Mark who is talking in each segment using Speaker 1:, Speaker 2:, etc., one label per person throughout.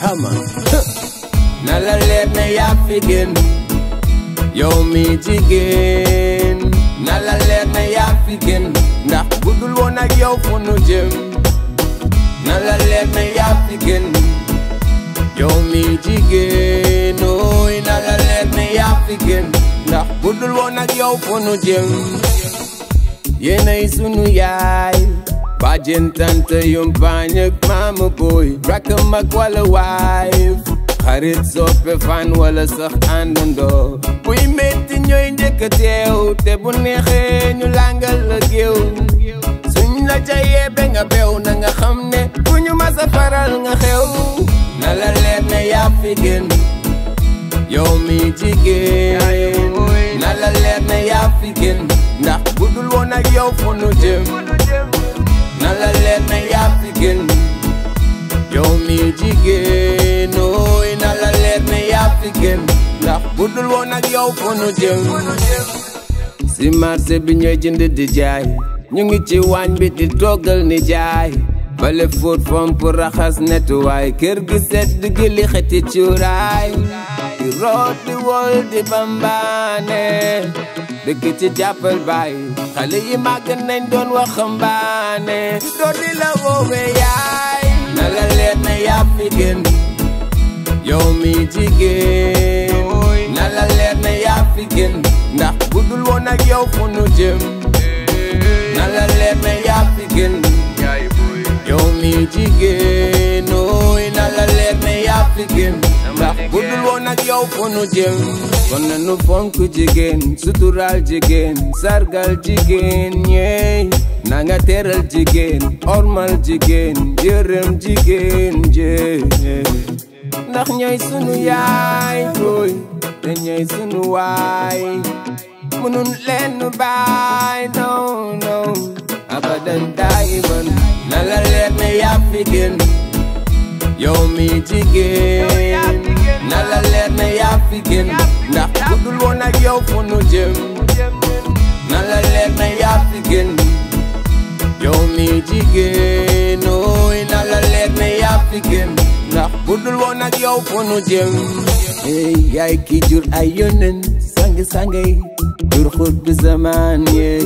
Speaker 1: xama na la leer ne yaa fi gën mi jigéen woon ak yow fu nu jëm na la leer ne yaa fi gën yow mi jigéen ooy na la leer ne yaa fi gën ndax budul woon ak yow fu nu jëm yéenay sunu yaay bàjjen tante yumpaañ ak maama booy rakk mag wala waayif xarit soppe fan wala sax àndandoo buy metti ñooy njëkk a teew te bu neexee ñu langal la géew la ca yeebe nga bew na nga xam ne bu ñu masa faral nga xew na la leer ne yaa fi gën yow mi jigéen na la leer ne yaa fi gën ndax budul woon ak yow fu nu jëm na la leer ne yaa fi gën yow mi jigéen ooy na la leer ne yaa fi gën ndax budul woon ak yow fu nu jëm si marché bi ñooy jënd di jaay ñu ngi ci waañ bi di toggal ni jaay bale fóot fomp raxas netuwaay. Kër gi sedd gi li xeti cuuraay. Di root di wol di bambaane. Dëkk ci jàppal baay. Xale yi màgg nañ doon waxambaane di la woowe yaay. Na la leer na yaa fi gën yow mi jigéen. Na la leer na yaa fi gën ndax budul woon ak yow fu nu jëm. Na la leer ne yaa fi gën yow mi jigéen ooy na la leer ne yaa fi gën ndax budul woon yow fu jëm kon nanu fonk jigéen suturaal jigéen sargal jigéen ñeey na nga teral jigéen ormal jigéen jërëm jigéen jee ndax ñooy sunu yaay booy te sunu waay munun leen baay no no. Abadan daiman na la leer ne yaa fi gën yow mi jigéen na la leer ne yaa fi gën ndax budul woon ak yow fu nu jëm na la leer ne yaa fi gën yow mi jigéen ooy na la leer ne yaa fi gën ndax budul woon ak yow fu nu jëm ey yaay ki jur ay yónnen sangi sangay jur xut bi zaman yee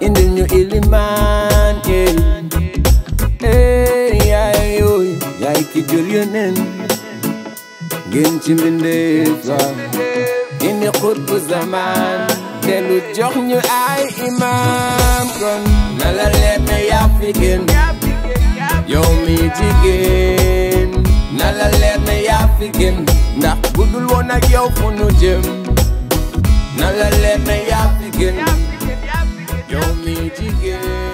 Speaker 1: indil ñu ilimaan yee ey yaay yooy yaay ki jur yónnen ngeen ci mbindeef waaw indi xut bu zaman te lu jox ñu ay imam kon. Na la leer ne yaa fi gën yow mi jigéen na la leer ne yaa fi gën ndax budul woon ak yow fu nu jëm Nala let me up again. You me begin.